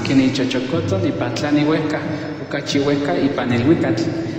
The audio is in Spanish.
que ni chochocoto ni patlani hueca, ucachi hueca y panelhuicatl.